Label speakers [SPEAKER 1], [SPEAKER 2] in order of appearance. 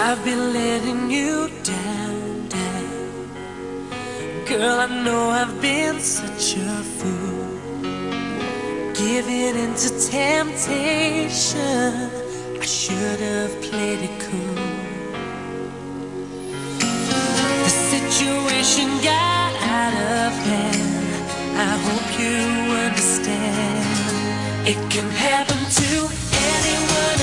[SPEAKER 1] I've been letting you down, down. Girl, I know I've been such a fool. Giving in to temptation, I should have played it cool. The situation got out of hand. I hope you understand. It can happen. to anyone.